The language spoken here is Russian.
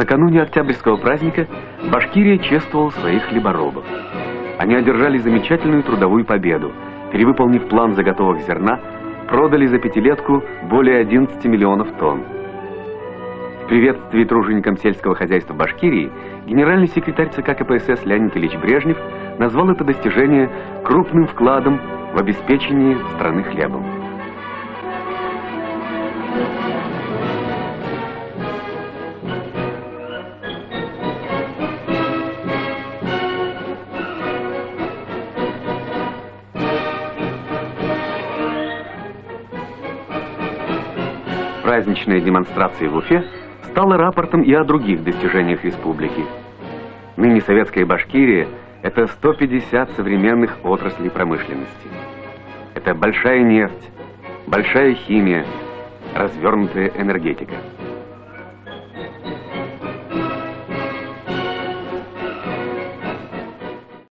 Накануне Октябрьского праздника Башкирия чествовала своих хлеборобов. Они одержали замечательную трудовую победу. Перевыполнив план заготовок зерна, продали за пятилетку более 11 миллионов тонн. В приветствии труженикам сельского хозяйства Башкирии генеральный секретарь ЦК КПСС Леонид Ильич Брежнев назвал это достижение крупным вкладом в обеспечении страны хлебом. Праздничная демонстрация в Уфе стала рапортом и о других достижениях республики. Ныне советская Башкирия – это 150 современных отраслей промышленности. Это большая нефть, большая химия, развернутая энергетика –